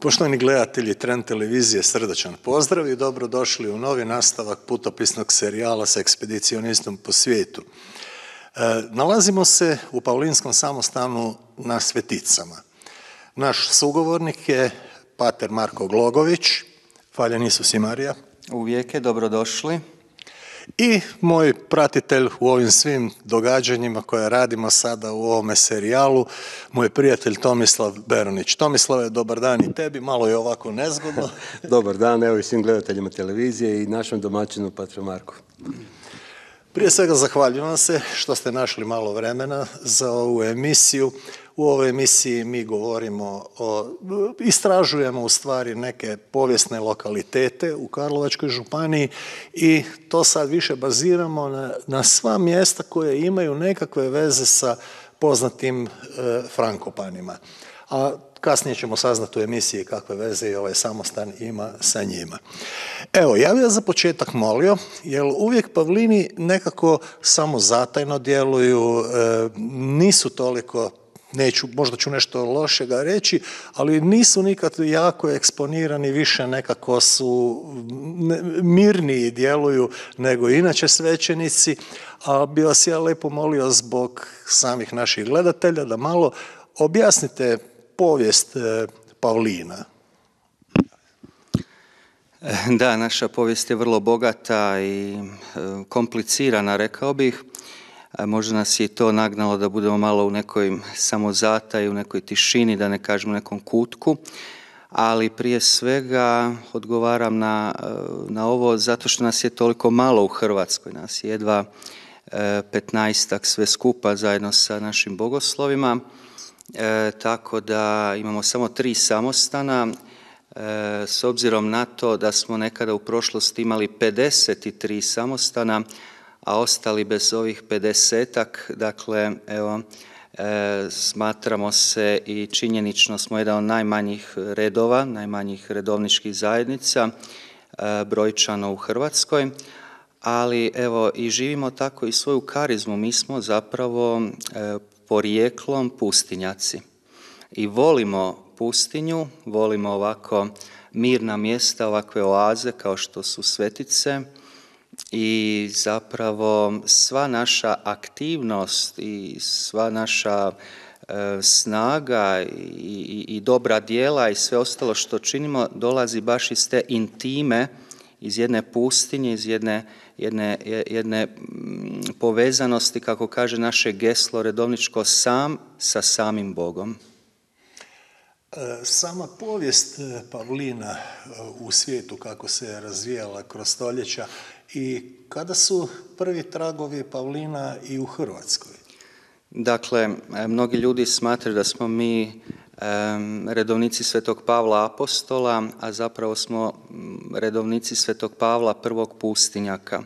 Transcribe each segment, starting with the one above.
Poštovani gledatelji Trend televizije, srdačan pozdrav i dobrodošli u novi nastavak putopisnog serijala s ekspedicionistom po svijetu. E, nalazimo se u Paulinskom samostanu na Sveticama. Naš sugovornik je pater Marko Glogović, Faljan Isus i Marija. Uvijek je dobrodošli i moj pratitelj u ovim svim događanjima koje radimo sada u ovome serijalu, moj prijatelj Tomislav Beronić. Tomislave, dobar dan i tebi, malo je ovako nezgodno. dobar dan, evo i svim gledateljima televizije i našem domaćinu Patru Marku. Prije svega zahvaljujem se što ste našli malo vremena za ovu emisiju. U ovoj emisiji mi govorimo o, istražujemo u stvari neke povijesne lokalitete u Karlovačkoj županiji i to sad više baziramo na, na sva mjesta koje imaju nekakve veze sa poznatim e, Frankopanima. A kasnije ćemo saznati u emisiji kakve veze i ovaj samostan ima sa njima. Evo, ja bih za početak molio, jer uvijek Pavlini nekako samo zatajno djeluju, e, nisu toliko neću, možda ću nešto lošega reći, ali nisu nikad jako eksponirani, više nekako su mirniji djeluju nego inače svećenici, a bi vas ja lepo molio zbog samih naših gledatelja da malo objasnite povijest e, Pavlina. Da, naša povijest je vrlo bogata i e, komplicirana, rekao bih. Možda nas je to nagnalo da budemo malo u nekoj samozataj, u nekoj tišini, da ne kažemo nekom kutku, ali prije svega odgovaram na, na ovo zato što nas je toliko malo u Hrvatskoj, nas je jedva e, petnaestak sve skupa zajedno sa našim bogoslovima, e, tako da imamo samo tri samostana, e, s obzirom na to da smo nekada u prošlosti imali 53 samostana, a ostali bez ovih pedesetak, dakle, evo, e, smatramo se i činjenično smo jedan od najmanjih redova, najmanjih redovničkih zajednica, e, brojčano u Hrvatskoj, ali evo i živimo tako i svoju karizmu, mi smo zapravo e, porijeklom pustinjaci. I volimo pustinju, volimo ovako mirna mjesta, ovakve oaze kao što su svetice, i zapravo sva naša aktivnost i sva naša e, snaga i, i, i dobra dijela i sve ostalo što činimo dolazi baš iz te intime, iz jedne pustinje, iz jedne, jedne, jedne povezanosti, kako kaže naše geslo redovničko, sam sa samim Bogom. E, sama povijest e, Pavlina u svijetu kako se je razvijala kroz stoljeća i kada su prvi tragovi Pavlina i u Hrvatskoj? Dakle, e, mnogi ljudi smatraju da smo mi redovnici Svetog Pavla apostola, a zapravo smo redovnici Svetog Pavla prvog pustinjaka.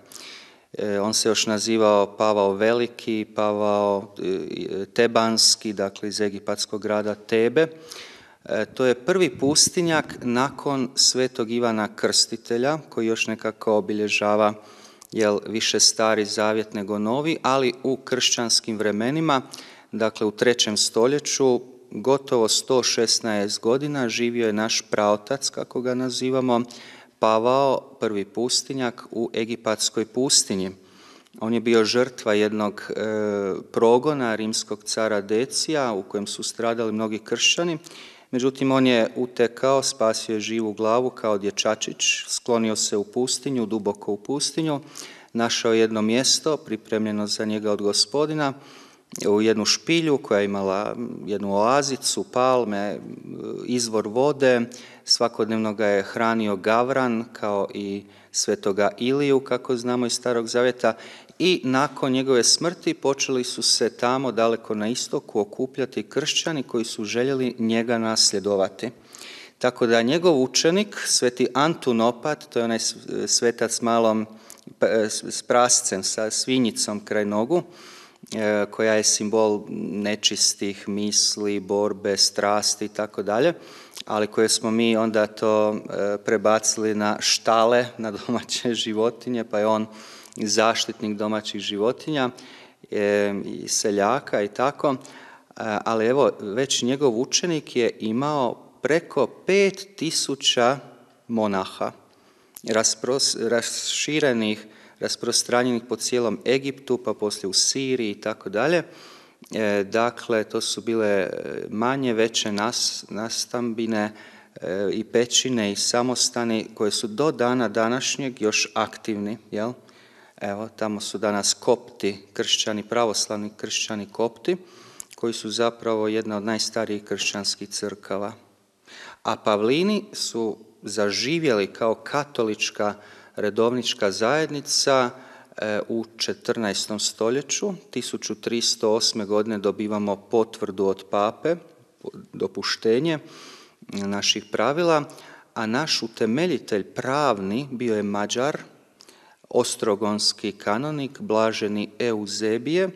E, on se još nazivao Pavao Veliki, Pavao e, Tebanski, dakle iz egipatskog grada Tebe. E, to je prvi pustinjak nakon svetog Ivana Krstitelja, koji još nekako obilježava jel, više stari zavjet nego novi, ali u kršćanskim vremenima, dakle u trećem stoljeću, gotovo 116 godina živio je naš praotac, kako ga nazivamo, Pavao, prvi pustinjak u egipatskoj pustinji. On je bio žrtva jednog e, progona rimskog cara Decija u kojem su stradali mnogi kršćani Međutim, on je utekao, spasio je živu glavu kao dječačić, sklonio se u pustinju, duboko u pustinju, našao jedno mjesto pripremljeno za njega od gospodina, u jednu špilju koja je imala jednu oazicu, palme, izvor vode, svakodnevno ga je hranio Gavran kao i svetoga Iliju, kako znamo iz Starog Zavjeta, i nakon njegove smrti počeli su se tamo daleko na istoku okupljati kršćani koji su željeli njega nasljedovati. Tako da njegov učenik, sveti Antun Opat, to je onaj svetac s malom s prascem, sa svinjicom kraj nogu, e, koja je simbol nečistih misli, borbe, strasti i tako dalje, ali koje smo mi onda to e, prebacili na štale, na domaće životinje, pa je on zaštitnik domaćih životinja i seljaka i tako, ali evo već njegov učenik je imao preko pet tisuća monaha raširenih, rasprostranjenih po cijelom Egiptu, pa poslije u Siriji i tako dalje. E, dakle, to su bile e, manje veće nas, nastambine e, i pećine i samostani koje su do dana današnjeg još aktivni, jel? Evo, tamo su danas kopti, kršćani, pravoslavni kršćani kopti, koji su zapravo jedna od najstarijih kršćanskih crkava. A Pavlini su zaživjeli kao katolička redovnička zajednica e, u 14. stoljeću. 1308. godine dobivamo potvrdu od pape, dopuštenje naših pravila, a naš utemeljitelj pravni bio je Mađar, ostrogonski kanonik, blaženi Euzebije,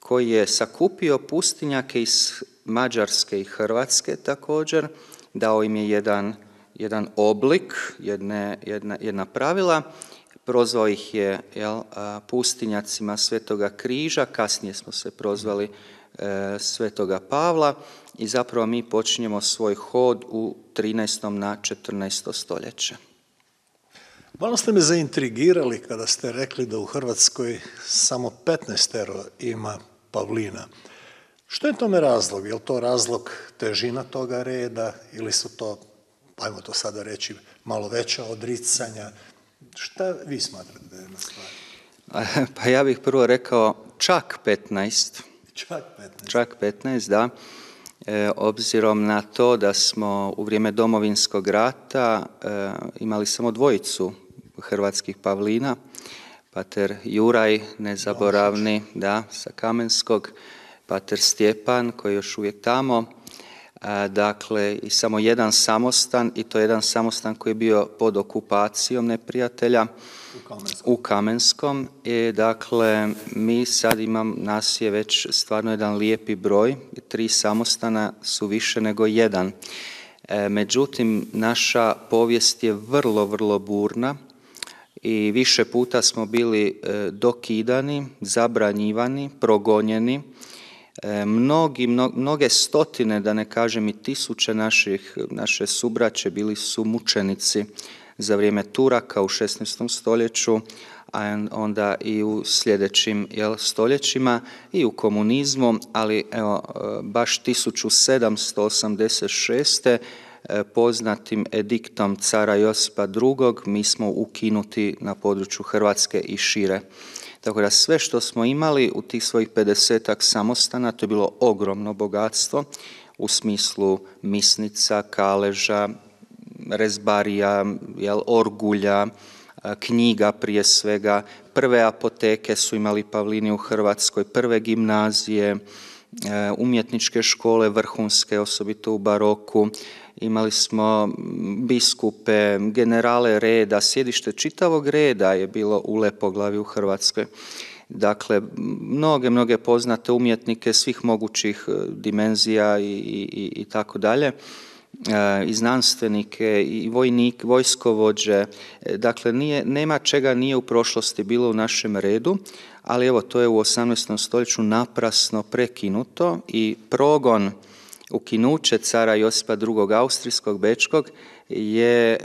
koji je sakupio pustinjake iz Mađarske i Hrvatske također, dao im je jedan, jedan oblik, jedne, jedna, jedna pravila, prozvao ih je jel, pustinjacima Svetoga križa, kasnije smo se prozvali e, Svetoga Pavla i zapravo mi počinjemo svoj hod u 13. na 14. stoljeće. Malo ste me zaintrigirali kada ste rekli da u Hrvatskoj samo 15 ima pavlina. Što je tome razlog? Je li to razlog težina toga reda ili su to, ajmo to sada reći, malo veća odricanja? Šta vi smatrate da je na stvari? Pa ja bih prvo rekao čak 15. Čak 15. Čak 15, da. E, obzirom na to da smo u vrijeme domovinskog rata e, imali samo dvojicu hrvatskih pavlina, pater Juraj, nezaboravni, da, sa Kamenskog, pater Stjepan koji je još uvijek tamo, dakle i samo jedan samostan i to jedan samostan koji je bio pod okupacijom neprijatelja u Kamenskom. I, dakle, mi sad imam, nas je već stvarno jedan lijepi broj, tri samostana su više nego jedan. E, međutim, naša povijest je vrlo, vrlo burna i više puta smo bili e, dokidani, zabranjivani, progonjeni. E, mnogi, mnoge stotine, da ne kažem i tisuće naših, naše subraće bili su mučenici za vrijeme Turaka u 16. stoljeću, a onda i u sljedećim jel, stoljećima i u komunizmu, ali evo, e, baš 1786 E, poznatim ediktom cara Josipa II. mi smo ukinuti na području Hrvatske i šire. Tako da sve što smo imali u tih svojih 50 samostana, to je bilo ogromno bogatstvo u smislu misnica, kaleža, rezbarija, jel, orgulja, e, knjiga prije svega. Prve apoteke su imali Pavlini u Hrvatskoj, prve gimnazije, e, umjetničke škole vrhunske, osobito u baroku, imali smo biskupe, generale reda, sjedište čitavog reda je bilo u Lepoglavi u Hrvatskoj. Dakle, mnoge, mnoge poznate umjetnike svih mogućih e, dimenzija i, i, i tako dalje e, i znanstvenike i vojnik, vojskovođe. E, dakle, nije, nema čega nije u prošlosti bilo u našem redu, ali evo, to je u 18. stoljeću naprasno prekinuto i progon ukinuće cara Josipa II. Austrijskog, Bečkog, je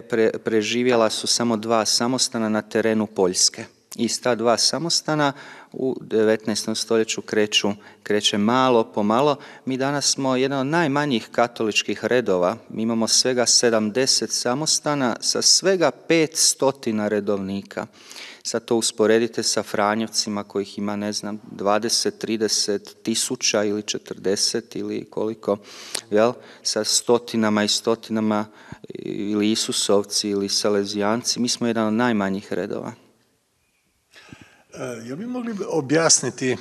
preživjela su samo dva samostana na terenu Poljske. I ta dva samostana u 19. stoljeću kreću, kreće malo po malo. Mi danas smo jedan od najmanjih katoličkih redova. Mi imamo svega 70 samostana sa svega 500 redovnika. Sad to usporedite sa Franjevcima kojih ima, ne znam, 20, 30 tisuća ili 40 ili koliko, jel? Sa stotinama i stotinama ili Isusovci ili Salezijanci. Mi smo jedan od najmanjih redova. Jel bi mogli objasniti e,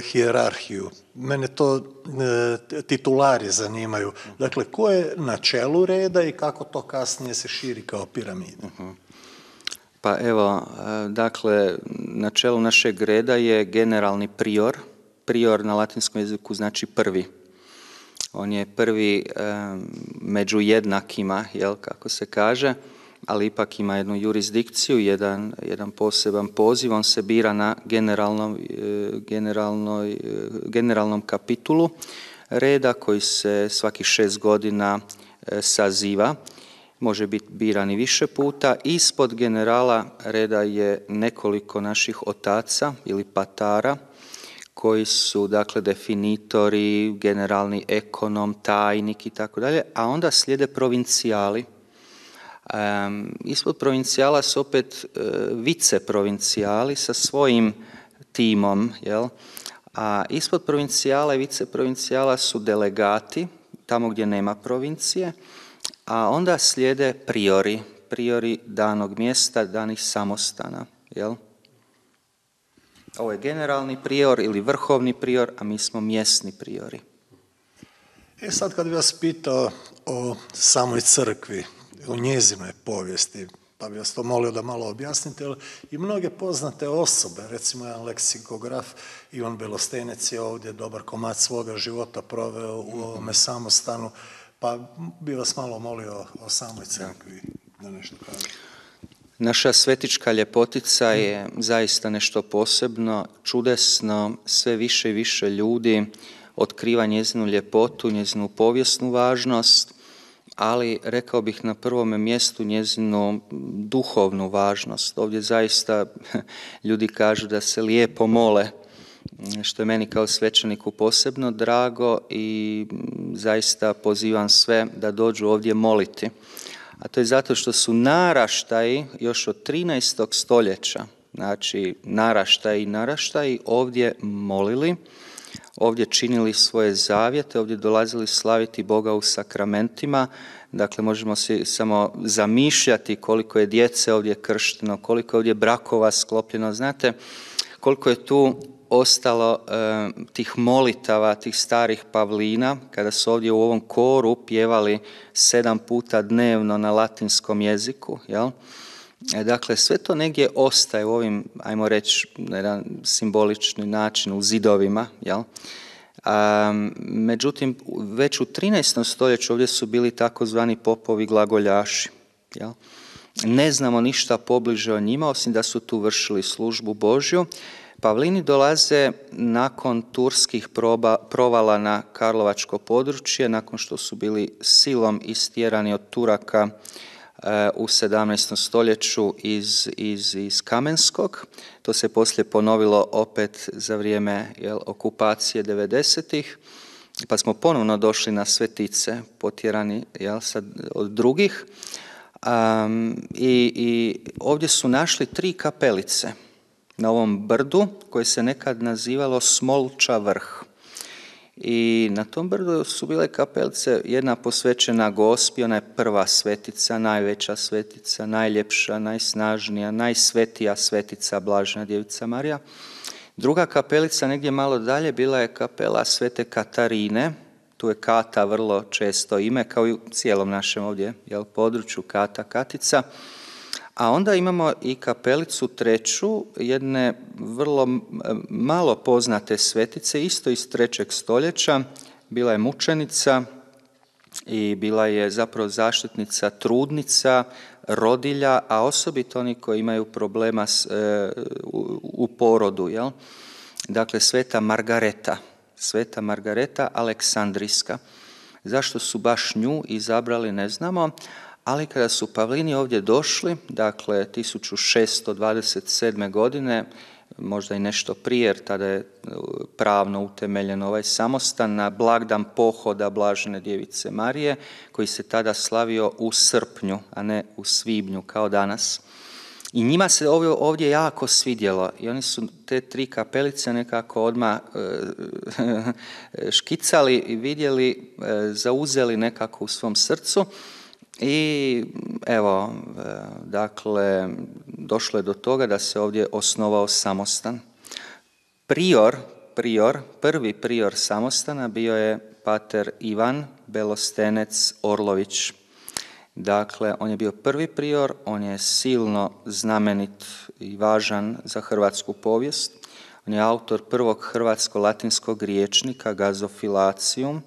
hijerarhiju? Mene to e, titulari zanimaju. Dakle, ko je na čelu reda i kako to kasnije se širi kao piramida? Uh pa evo, e, dakle, na čelu našeg reda je generalni prior. Prior na latinskom jeziku znači prvi. On je prvi među jednakima, jel, kako se kaže, ali ipak ima jednu jurisdikciju, jedan, jedan poseban poziv. On se bira na generalnom, e, generalnoj, generalnom kapitulu reda koji se svaki šest godina saziva, može biti biran i više puta. Ispod generala reda je nekoliko naših otaca ili patara, koji su dakle definitori, generalni ekonom, tajnik i tako dalje, a onda slijede provincijali. Ispod provincijala su opet e, vice provincijali sa svojim timom, jel? a ispod provincijala i vice provincijala su delegati, tamo gdje nema provincije, a onda slijede priori, priori danog mjesta, danih samostana. Jel? Ovo je generalni prior ili vrhovni prior, a mi smo mjesni priori. E sad kad bi vas pitao o samoj crkvi, o njezinoj povijesti, pa bi vas to molio da malo objasnite, jer i mnoge poznate osobe, recimo jedan leksikograf, Ivan Belostenec je ovdje dobar komad svoga života proveo u ovome samostanu, pa bi vas malo molio o samoj crkvi da nešto kažete. Naša svetička ljepotica je zaista nešto posebno, čudesno, sve više i više ljudi otkriva njezinu ljepotu, njezinu povijesnu važnost, ali rekao bih na prvome mjestu njezinu duhovnu važnost. Ovdje zaista ljudi kažu da se lijepo mole, što je meni kao svećeniku posebno drago i zaista pozivam sve da dođu ovdje moliti a to je zato što su naraštaji još od 13. stoljeća, znači naraštaji i naraštaji ovdje molili, ovdje činili svoje zavjete, ovdje dolazili slaviti Boga u sakramentima, dakle možemo se samo zamišljati koliko je djece ovdje kršteno, koliko je ovdje brakova sklopljeno, znate koliko je tu ostalo e, tih molitava, tih starih pavlina, kada su ovdje u ovom koru pjevali sedam puta dnevno na latinskom jeziku, jel? E, dakle, sve to negdje ostaje u ovim, ajmo reći, na jedan simbolični način u zidovima, jel? međutim, već u 13. stoljeću ovdje su bili takozvani popovi glagoljaši, jel? Ne znamo ništa pobliže o njima, osim da su tu vršili službu Božju, Pavlini dolaze nakon turskih proba, provala na Karlovačko područje, nakon što su bili silom istjerani od Turaka u 17. stoljeću iz, iz, iz Kamenskog. To se poslije ponovilo opet za vrijeme jel, okupacije 90-ih. Pa smo ponovno došli na svetice, potjerani jel, sad, od drugih. i, I ovdje su našli tri kapelice – na ovom brdu koje se nekad nazivalo Smolča vrh. I na tom brdu su bile kapelce, jedna posvećena gospi, ona je prva svetica, najveća svetica, najljepša, najsnažnija, najsvetija svetica Blažena djevica Marija. Druga kapelica negdje malo dalje bila je kapela Svete Katarine, tu je Kata vrlo često ime, kao i u cijelom našem ovdje jel, području Kata, Katica. A onda imamo i kapelicu treću, jedne vrlo malo poznate svetice, isto iz trećeg stoljeća. Bila je mučenica i bila je zapravo zaštitnica trudnica, rodilja, a osobito oni koji imaju problema s, e, u, porodu. Jel? Dakle, sveta Margareta, sveta Margareta Aleksandrijska. Zašto su baš nju izabrali, ne znamo, ali kada su Pavlini ovdje došli, dakle 1627. godine, možda i nešto prije, jer tada je e, pravno utemeljen ovaj samostan na blagdan pohoda Blažene djevice Marije, koji se tada slavio u srpnju, a ne u svibnju kao danas. I njima se ovdje jako svidjelo i oni su te tri kapelice nekako odmah e, škicali i vidjeli, e, zauzeli nekako u svom srcu i evo, e, dakle, došlo je do toga da se ovdje osnovao samostan. Prior, prior, prvi prior samostana bio je pater Ivan Belostenec Orlović. Dakle, on je bio prvi prior, on je silno znamenit i važan za hrvatsku povijest. On je autor prvog hrvatsko-latinskog riječnika Gazofilacijum,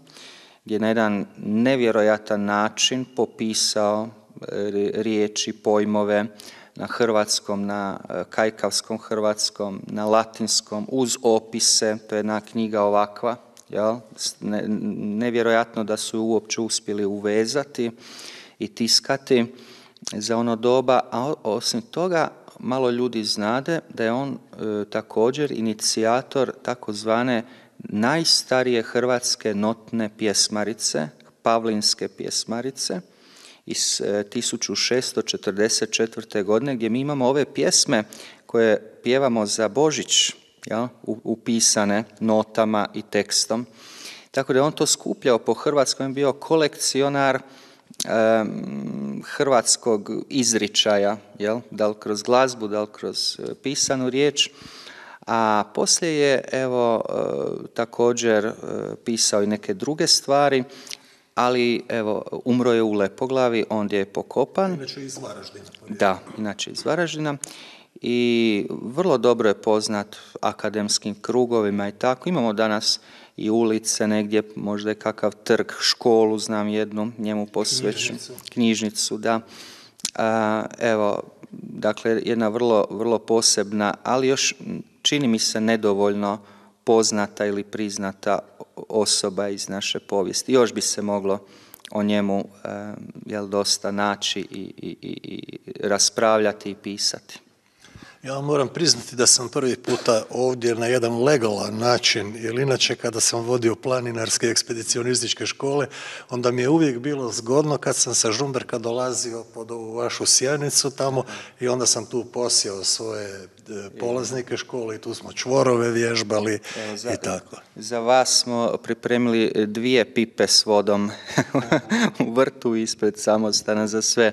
gdje je na jedan nevjerojatan način popisao e, riječi, pojmove na hrvatskom, na e, kajkavskom hrvatskom, na latinskom, uz opise, to je jedna knjiga ovakva, jel? nevjerojatno da su uopće uspjeli uvezati i tiskati za ono doba, a osim toga malo ljudi znade da je on e, također inicijator takozvane najstarije hrvatske notne pjesmarice, pavlinske pjesmarice iz 1644. E, godine gdje mi imamo ove pjesme koje pjevamo za Božić, ja, upisane notama i tekstom. Tako da je on to skupljao po Hrvatskom, bio kolekcionar hrvatskog izričaja, jel? da li kroz glazbu, da li kroz e, pisanu riječ. A poslije je evo e, također e, pisao i neke druge stvari, ali evo umro je u Lepoglavi, ondje je pokopan. Inače iz Varaždina. Da, inače iz Varaždina. I vrlo dobro je poznat akademskim krugovima i tako. Imamo danas i ulice negdje, možda je kakav trg, školu, znam jednu, njemu posvećenu. Knjižnicu. da. evo, dakle, jedna vrlo, vrlo posebna, ali još čini mi se nedovoljno poznata ili priznata osoba iz naše povijesti. Još bi se moglo o njemu jel, dosta naći i, i, i raspravljati i pisati. Ja moram priznati da sam prvi puta ovdje na jedan legalan način, jer inače kada sam vodio planinarske ekspedicionističke škole, onda mi je uvijek bilo zgodno kad sam sa Žumberka dolazio pod ovu vašu sjenicu tamo i onda sam tu posjeo svoje e, polaznike škole i tu smo čvorove vježbali i tako. Za vas smo pripremili dvije pipe s vodom u vrtu ispred samostana za sve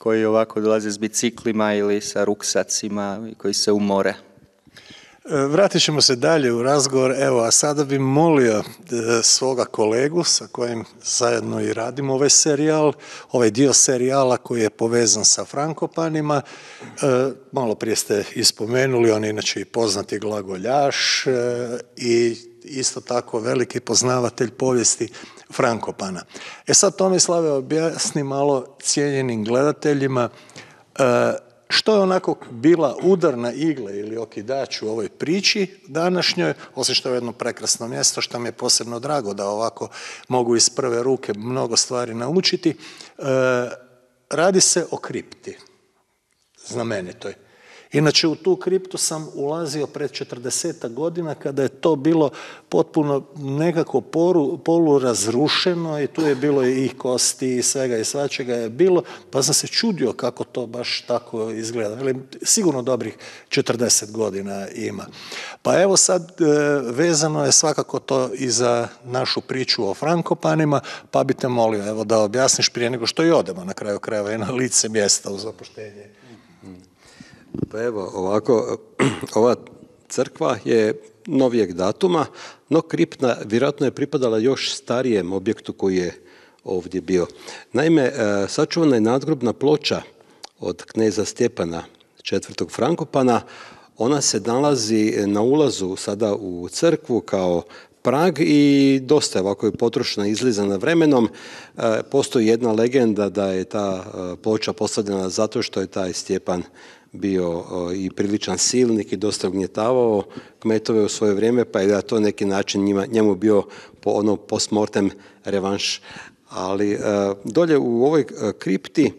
koji ovako dolaze s biciklima ili sa ruksacima i koji se umore. E, vratit ćemo se dalje u razgovor, evo, a sada bi molio e, svoga kolegu sa kojim zajedno i radimo ovaj serijal, ovaj dio serijala koji je povezan sa Frankopanima. E, malo prije ste ispomenuli, on je inače i poznati glagoljaš i isto tako veliki poznavatelj povijesti Frankopana. E sad Tomislave objasni malo cijenjenim gledateljima e, što je onako bila udarna igla ili okidač u ovoj priči današnjoj, osim što je jedno prekrasno mjesto, što mi je posebno drago da ovako mogu iz prve ruke mnogo stvari naučiti. E, radi se o kripti, znamenitoj. Inače, u tu kriptu sam ulazio pred 40 godina kada je to bilo potpuno nekako poru, polurazrušeno i tu je bilo i kosti i svega i svačega je bilo, pa sam se čudio kako to baš tako izgleda. Ali sigurno dobrih 40 godina ima. Pa evo sad e, vezano je svakako to i za našu priču o Frankopanima, pa bi te molio evo da objasniš prije nego što i odemo na kraju krajeva i na lice mjesta u zapoštenje. Pa evo, ovako, ova crkva je novijeg datuma, no kripna vjerojatno je pripadala još starijem objektu koji je ovdje bio. Naime, e, sačuvana je nadgrobna ploča od kneza Stjepana četvrtog Frankopana. Ona se nalazi na ulazu sada u crkvu kao prag i dosta je ovako je potrošena izlizana vremenom. E, postoji jedna legenda da je ta e, ploča postavljena zato što je taj Stjepan bio i priličan silnik i dosta ugnjetavao kmetove u svoje vrijeme, pa je da to neki način njima, njemu bio po ono postmortem revanš. Ali e, dolje u ovoj e, kripti,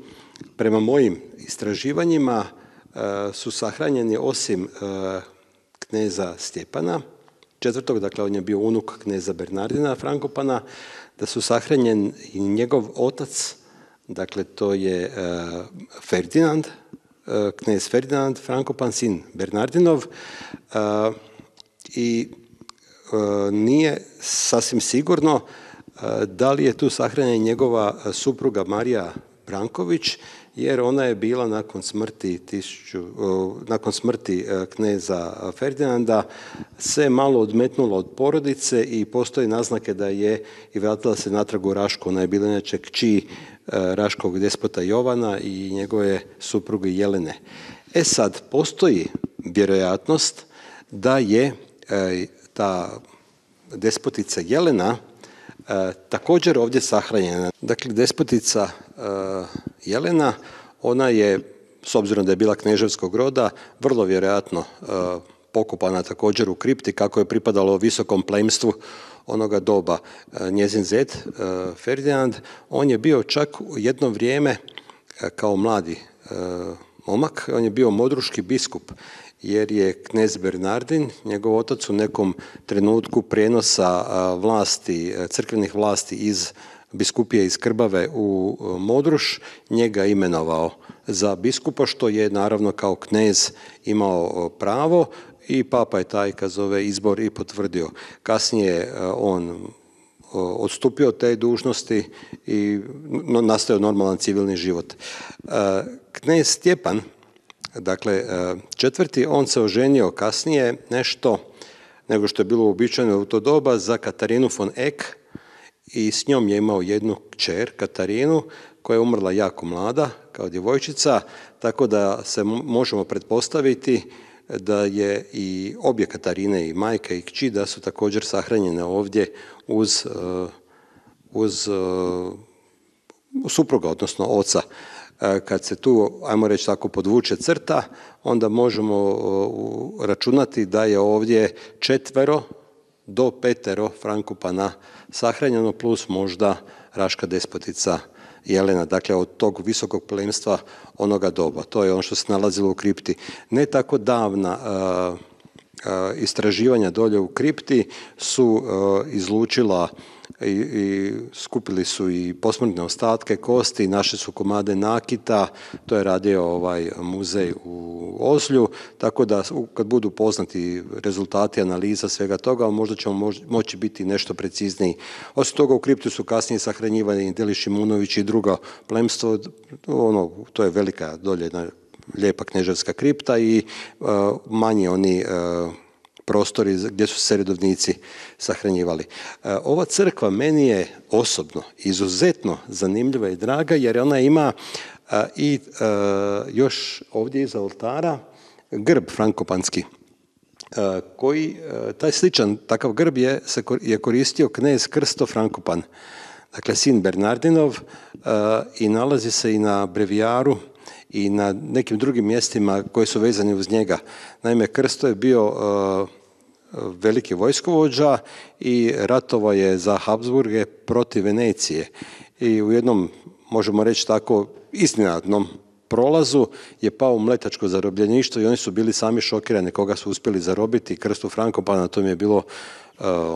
prema mojim istraživanjima, e, su sahranjeni osim kneza Stjepana, četvrtog, dakle on je bio unuk kneza Bernardina Frankopana, da su sahranjen i njegov otac, dakle to je Ferdinand, knez Ferdinand Frankopan, sin Bernardinov e, i e, nije sasvim sigurno da li je tu sahranjena njegova supruga Marija Branković, jer ona je bila nakon smrti, tisuću, nakon smrti kneza Ferdinanda se malo odmetnula od porodice i postoje naznake da je i vratila se natrag u Rašku. Ona je bila inače kći E, Raškog despota Jovana i njegove supruge Jelene. E sad, postoji vjerojatnost da je e, ta despotica Jelena e, također ovdje sahranjena. Dakle, despotica Jelena, ona je, s obzirom da je bila kneževskog roda, vrlo vjerojatno pokopana također u kripti kako je pripadalo visokom plemstvu onoga doba. Njezin zet, Ferdinand, on je bio čak u jedno vrijeme kao mladi momak, on je bio modruški biskup jer je knez Bernardin, njegov otac u nekom trenutku prijenosa vlasti, crkvenih vlasti iz biskupije iz Krbave u Modruš, njega imenovao za biskupa, što je naravno kao knez imao pravo i papa je taj, kad zove, izbor i potvrdio. Kasnije on odstupio od te dužnosti i nastao normalan civilni život. Knez Stjepan, dakle e, četvrti, on se oženio kasnije nešto nego što je bilo uobičajeno u to doba za Katarinu von Eck i s njom je imao jednu kćer, Katarinu, koja je umrla jako mlada kao djevojčica, tako da se možemo pretpostaviti da je i obje Katarine i majka i kći da su također sahranjene ovdje uz, e, uz e, supruga, odnosno oca. E, kad se tu, ajmo reći tako, podvuče crta, onda možemo računati da je ovdje četvero do petero Frankupana sahranjeno, plus možda Raška despotica Jelena, dakle od tog visokog plemstva onoga doba. To je ono što se nalazilo u kripti. Ne tako davna istraživanja dolje u kripti su izlučila i, i skupili su i posmrtne ostatke kosti, naše su komade nakita, to je radio ovaj muzej u Ozlju, tako da kad budu poznati rezultati analiza svega toga, možda ćemo moći biti nešto precizniji. Osim toga u kriptu su kasnije sahranjivani Deli Šimunović i drugo plemstvo, ono, to je velika dolje lijepa kneževska kripta i uh, manje oni uh, prostori gdje su se redovnici sahranjivali. E, ova crkva meni je osobno izuzetno zanimljiva i draga jer ona ima e, i e, još ovdje iza oltara grb frankopanski koji, taj sličan takav grb je, je koristio knez Krsto Frankopan, dakle sin Bernardinov i nalazi se i na brevijaru i na nekim drugim mjestima koji su vezani uz njega. Naime, Krsto je bio veliki vojskovođa i ratovao je za Habsburge protiv Venecije. I u jednom, možemo reći tako, iznenadnom prolazu je pao u mletačko zarobljeništvo i oni su bili sami šokirani koga su uspjeli zarobiti. Krstu pa na tom je bilo uh,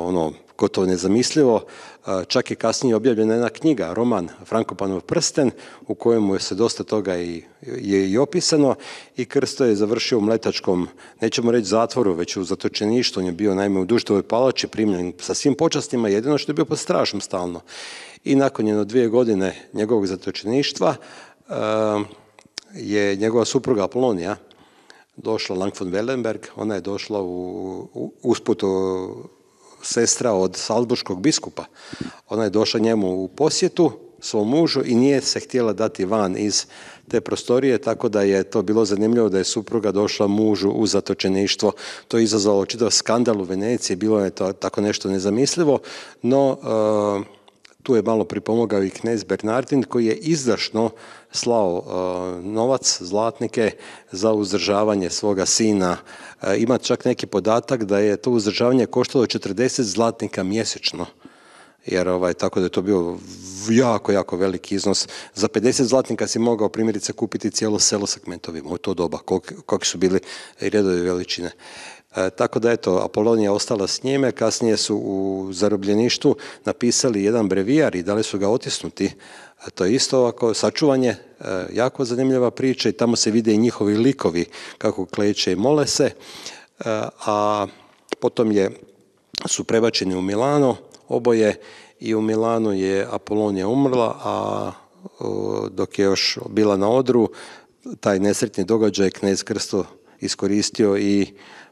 ono gotovo nezamislivo. Čak je kasnije objavljena jedna knjiga, roman Frankopanov prsten, u kojemu je se dosta toga i, je i opisano i Krsto je završio u mletačkom, nećemo reći zatvoru, već u zatočeništvu. On je bio naime u Duštovoj palači primljen sa svim počastima, jedino što je bio pod stražom stalno. I nakon jedno dvije godine njegovog zatočeništva je njegova supruga Apolonija došla, Lang von Wellenberg, ona je došla u, usput sestra od Salzburškog biskupa. Ona je došla njemu u posjetu, svom mužu i nije se htjela dati van iz te prostorije, tako da je to bilo zanimljivo da je supruga došla mužu u zatočeništvo. To je izazvalo čitav skandal u Veneciji, bilo je to tako nešto nezamislivo, no tu je malo pripomogao i knez Bernardin koji je izdašno slao uh, novac, zlatnike za uzdržavanje svoga sina. Uh, ima čak neki podatak da je to uzdržavanje koštalo 40 zlatnika mjesečno jer ovaj, tako da je to bio jako, jako veliki iznos. Za 50 zlatnika si mogao primjerice kupiti cijelo selo sa kmentovima u to doba, koliki su bili redovi veličine. E, tako da eto, Apolonija ostala s njime, kasnije su u zarobljeništu napisali jedan brevijar i dali su ga otisnuti. E, to je isto ovako sačuvanje, e, jako zanimljiva priča i tamo se vide i njihovi likovi kako kleće i mole se. A potom je, su prebačeni u Milano, oboje i u Milanu je Apolonija umrla, a dok je još bila na odru, taj nesretni događaj knez Krsto iskoristio i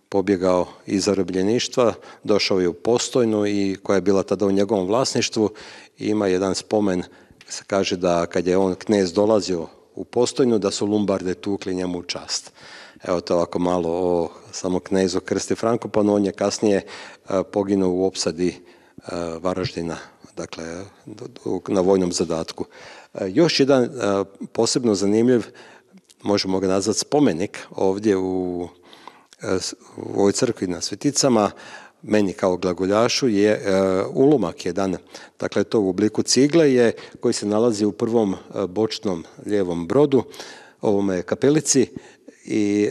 pobjegao iz zarobljeništva, došao je u Postojnu i koja je bila tada u njegovom vlasništvu ima jedan spomen, se kaže da kad je on knez dolazio u Postojnu, da su Lumbarde tukli njemu čast. Evo to ovako malo o samo knezu Krsti Frankopanu, on je kasnije e, poginuo u opsadi e, Varaždina, dakle na vojnom zadatku. E, još jedan posebno zanimljiv, možemo ga nazvati spomenik ovdje u u ovoj crkvi na Sveticama, meni kao glagoljašu je e, ulomak jedan, dakle to u obliku cigle je koji se nalazi u prvom e, bočnom lijevom brodu, ovome kapelici i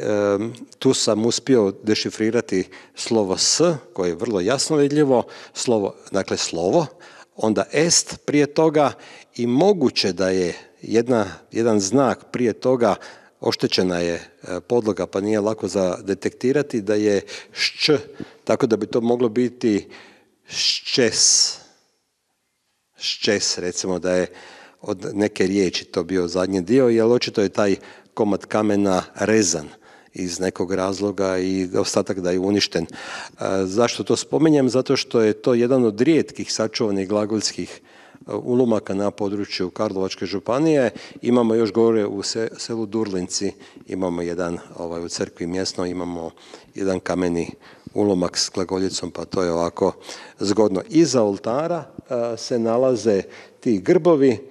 tu sam uspio dešifrirati slovo S koje je vrlo jasno vidljivo, slovo, dakle slovo, onda est prije toga i moguće da je jedna, jedan znak prije toga oštećena je e, podloga pa nije lako za detektirati da je šč, tako da bi to moglo biti ščes. Ščes, recimo da je od neke riječi to bio zadnji dio, jer očito je taj komad kamena rezan iz nekog razloga i ostatak da je uništen. E, zašto to spominjem? Zato što je to jedan od rijetkih sačuvanih glagoljskih ulomaka na području Karlovačke županije. Imamo još gore u selu Durlinci, imamo jedan ovaj, u crkvi mjesno, imamo jedan kameni ulomak s glagoljicom, pa to je ovako zgodno. Iza oltara se nalaze ti grbovi,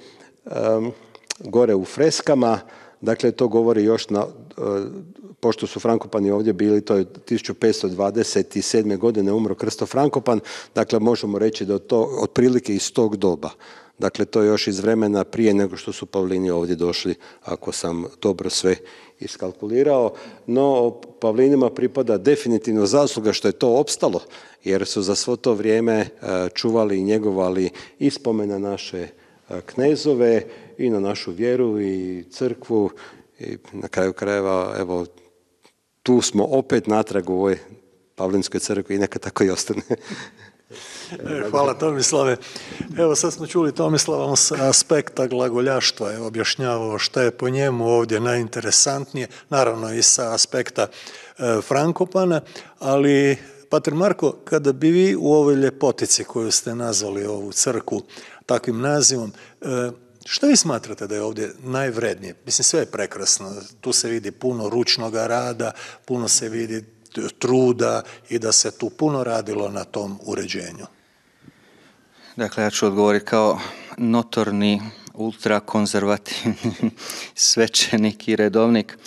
gore u freskama, dakle to govori još na, pošto su Frankopani ovdje bili, to je 1527. godine umro Krsto Frankopan, dakle možemo reći da to otprilike iz tog doba. Dakle, to je još iz vremena prije nego što su Pavlini ovdje došli, ako sam dobro sve iskalkulirao. No, Pavlinima pripada definitivno zasluga što je to opstalo, jer su za svo to vrijeme e, čuvali i njegovali i spomena naše e, knezove i na našu vjeru i crkvu i na kraju krajeva, evo, tu smo opet natrag u ovoj Pavlinskoj crkvi i neka tako i ostane. E, hvala Tomislave. Evo sad smo čuli Tomislava s aspekta glagoljaštva je objašnjavao što je po njemu ovdje najinteresantnije, naravno i sa aspekta e, Frankopana, ali Pater Marko, kada bi vi u ovoj ljepotici koju ste nazvali ovu crku takvim nazivom, e, što vi smatrate da je ovdje najvrednije? Mislim, sve je prekrasno. Tu se vidi puno ručnog rada, puno se vidi truda i da se tu puno radilo na tom uređenju. Dakle, ja ću odgovoriti kao notorni ultrakonzervativni svećenik i redovnik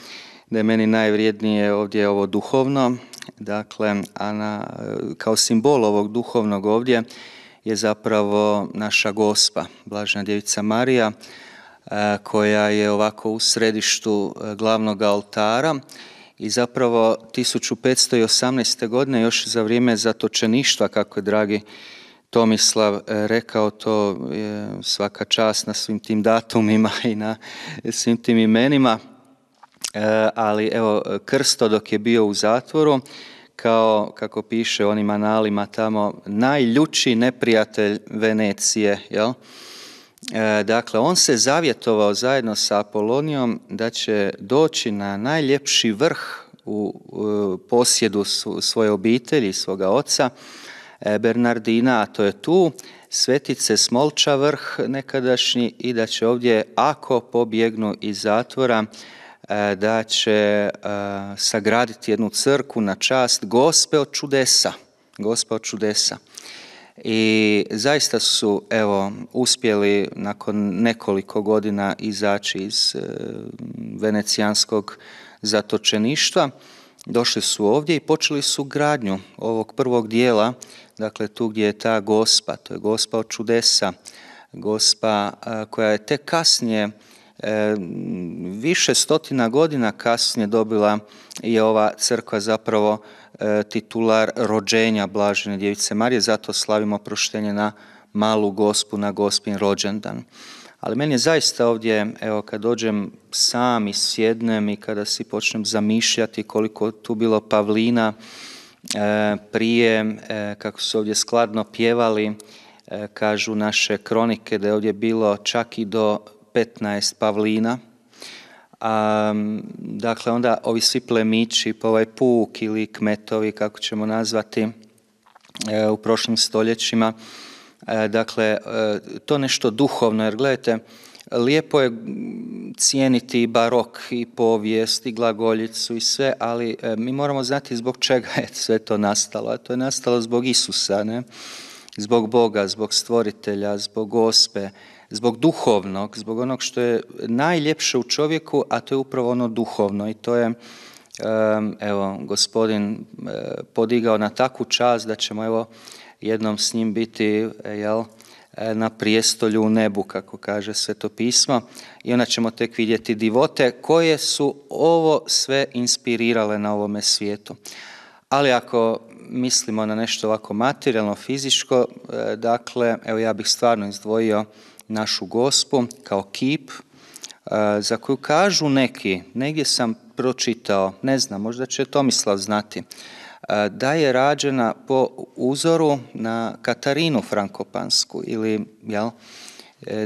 da je meni najvrijednije ovdje ovo duhovno. Dakle, a kao simbol ovog duhovnog ovdje je zapravo naša gospa, Blažena djevica Marija, e, koja je ovako u središtu e, glavnog oltara i zapravo 1518. godine još za vrijeme zatočeništva, kako je dragi Tomislav e, rekao, to svaka čast na svim tim datumima i na svim tim imenima, ali evo, Krsto dok je bio u zatvoru, kao kako piše onim analima tamo, najljuči neprijatelj Venecije, jel? E, dakle, on se zavjetovao zajedno sa Apolonijom da će doći na najljepši vrh u posjedu svoje obitelji, svoga oca, E, Bernardina, a to je tu, Svetice Smolča vrh nekadašnji i da će ovdje, ako pobjegnu iz zatvora, da će e, sagraditi jednu crku na čast Gospe od čudesa. Gospe od čudesa. I zaista su evo uspjeli nakon nekoliko godina izaći iz venecijanskog zatočeništva. Došli su ovdje i počeli su gradnju ovog prvog dijela dakle tu gdje je ta gospa, to je gospa od čudesa, gospa koja je tek kasnije, e, više stotina godina kasnije dobila je ova crkva zapravo e, titular rođenja Blažene djevice Marije, zato slavimo proštenje na malu gospu, na gospin rođendan. Ali meni je zaista ovdje, evo kad dođem sam i sjednem i kada si počnem zamišljati koliko tu bilo pavlina, E, prije, e, kako su ovdje skladno pjevali, e, kažu naše kronike da je ovdje bilo čak i do 15 pavlina. A, dakle, onda ovi svi plemići, pa ovaj puk ili kmetovi, kako ćemo nazvati, u prošlim stoljećima, dakle, to nešto duhovno, jer gledajte, lijepo je cijeniti i barok i povijest i glagoljicu i sve, ali e, mi moramo znati zbog čega je sve to nastalo. A to je nastalo zbog Isusa, ne? zbog Boga, zbog stvoritelja, zbog gospe, zbog duhovnog, zbog onog što je najljepše u čovjeku, a to je upravo ono duhovno i to je evo, gospodin podigao na takvu čast da ćemo evo jednom s njim biti, jel, na prijestolju u nebu, kako kaže Sveto pismo, i onda ćemo tek vidjeti divote koje su ovo sve inspirirale na ovome svijetu. Ali ako mislimo na nešto ovako materijalno, fizičko, e, dakle, evo ja bih stvarno izdvojio našu gospu kao kip, e, za koju kažu neki, negdje sam pročitao, ne znam, možda će Tomislav znati, e, da je rađena po uzoru na Katarinu Frankopansku ili jel,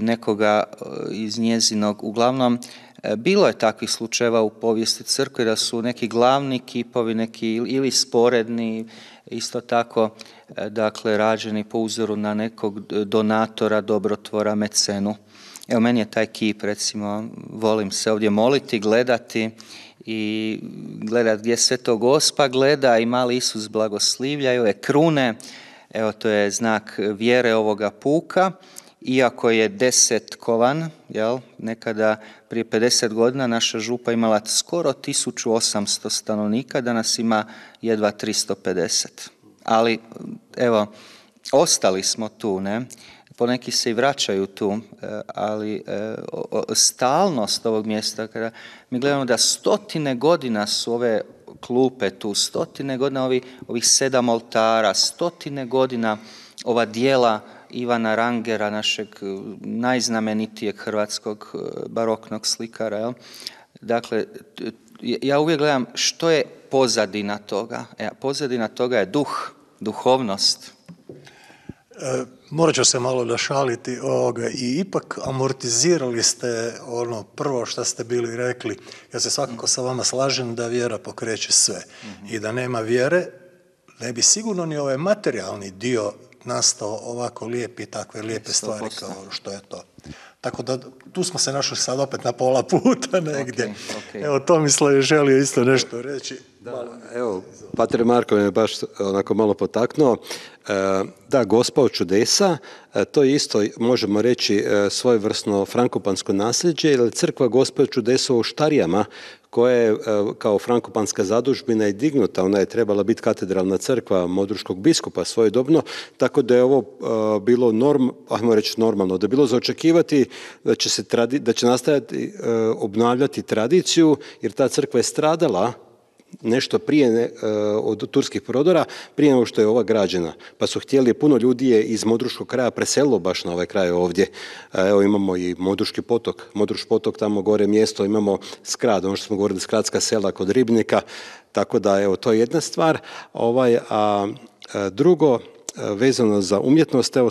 nekoga iz njezinog, uglavnom E, bilo je takvih slučajeva u povijesti crkve da su neki glavni kipovi, neki ili sporedni, isto tako e, dakle rađeni po uzoru na nekog donatora, dobrotvora, mecenu. Evo meni je taj kip recimo, volim se ovdje moliti, gledati i gledati gdje sve to gospa gleda i mali Isus blagoslivlja je krune, evo to je znak vjere ovoga puka iako je desetkovan, jel, nekada prije 50 godina naša župa imala skoro 1800 stanovnika, danas ima jedva 350. Ali, evo, ostali smo tu, ne? Poneki se i vraćaju tu, e, ali e, stalnost ovog mjesta, kada mi gledamo da stotine godina su ove klupe tu, stotine godina ovih, ovih sedam oltara, stotine godina ova dijela Ivana Rangera, našeg e, najznamenitijeg hrvatskog e, baroknog slikara. Dakle, ja uvijek gledam što je pozadina toga. E, pozadina toga je duh, duhovnost. E, morat ću se malo našaliti ovoga i ipak amortizirali ste ono prvo što ste bili rekli. Ja se svakako sa vama slažem da vjera pokreće sve. I da nema vjere, ne bi sigurno ni ovaj materijalni dio nastao ovako lijepi takve lijepe stvari kao što je to. Tako da tu smo se našli sad opet na pola puta negdje. Evo Tomislav je želio isto nešto reći. Da, evo, Pater Marko je baš onako malo potaknuo. E, da, Gospa čudesa, e, to je isto, možemo reći, e, svojevrsno frankopansko nasljeđe, jer crkva Gospa čudesa u Štarijama, koja je kao frankopanska zadužbina i dignuta, ona je trebala biti katedralna crkva modruškog biskupa svojedobno, tako da je ovo bilo norm, ajmo reći normalno, da je bilo za očekivati da će, se da će nastaviti obnavljati tradiciju, jer ta crkva je stradala nešto prije ne, od turskih prodora, prije nego što je ova građena. Pa su htjeli, puno ljudi je iz Modruškog kraja preselilo baš na ovaj kraj ovdje. Evo imamo i Modruški potok, Modruš potok, tamo gore mjesto, imamo skrad, ono što smo govorili, skradska sela kod Ribnika, tako da evo, to je jedna stvar. Ovaj, a, drugo, vezano za umjetnost, evo,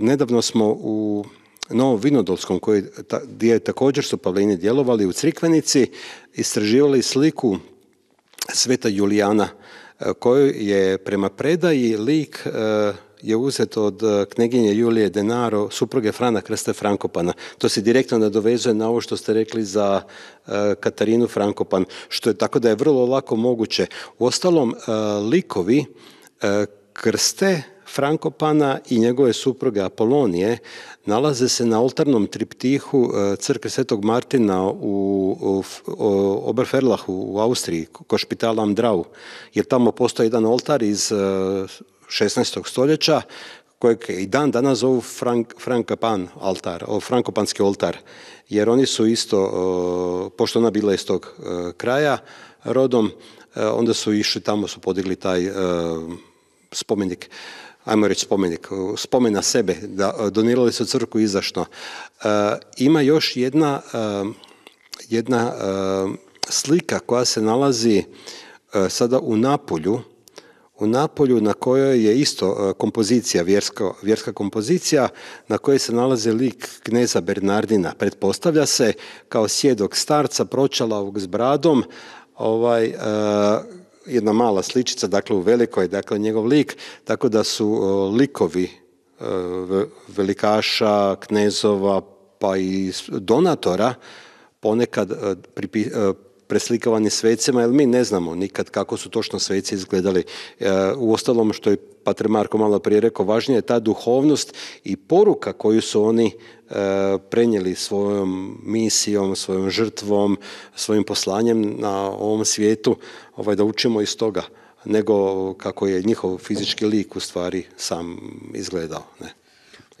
nedavno smo u Novom Vinodolskom, koji, gdje također su pavlini djelovali u Crikvenici, istraživali sliku Sveta Julijana, e, koju je prema predaji lik e, je uzet od e, kneginje Julije Denaro, supruge Frana Krste Frankopana. To se direktno nadovezuje na ovo što ste rekli za Katarinu Frankopan, što je tako da je vrlo lako moguće. U ostalom, likovi krste Frankopana i njegove supruge Apolonije nalaze se na oltarnom triptihu e, crkve Svetog Martina u, Oberferlahu u Austriji, ko špitala Amdrau, jer tamo postoji jedan oltar iz 16. E, stoljeća kojeg i dan danas zovu Frank, Frankopan altar, Frankopanski oltar, jer oni su isto, e, pošto ona bila iz tog kraja rodom, onda su išli tamo, su podigli taj spomenik ajmo reći spomenik, spomen na sebe, da e, donirali su crku izašno. E, ima još jedna, e, jedna slika koja se nalazi sada u Napolju, u Napolju na kojoj je isto kompozicija, vjerska, vjerska kompozicija, na kojoj se nalazi lik kneza Bernardina. Pretpostavlja se kao sjedog starca, pročala ovog s bradom, ovaj, jedna mala sličica, dakle u velikoj, dakle njegov lik, tako da su likovi e, velikaša, knezova, pa i donatora ponekad e, e, preslikavani svecima, jer mi ne znamo nikad kako su točno sveci izgledali. U ostalom što je Pater Marko malo prije rekao, važnija je ta duhovnost i poruka koju su oni prenijeli svojom misijom, svojom žrtvom, svojim poslanjem na ovom svijetu, ovaj, da učimo iz toga nego kako je njihov fizički lik u stvari sam izgledao. Ne.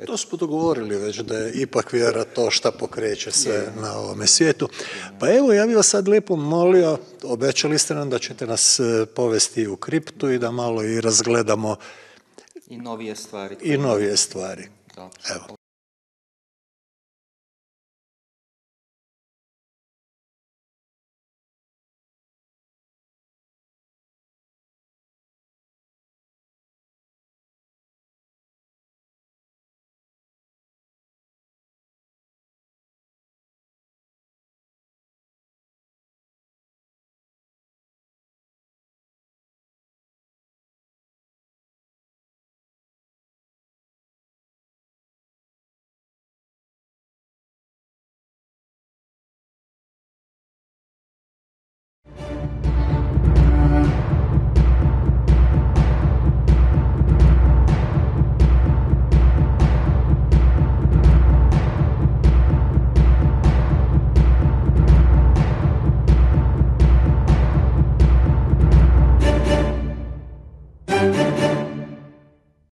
To smo dogovorili već da je ipak vjera to šta pokreće sve na ovome svijetu. Pa evo, ja bih vas sad lijepo molio, obećali ste nam da ćete nas e, povesti u kriptu i da malo i razgledamo i novije stvari. I novije stvari. Evo.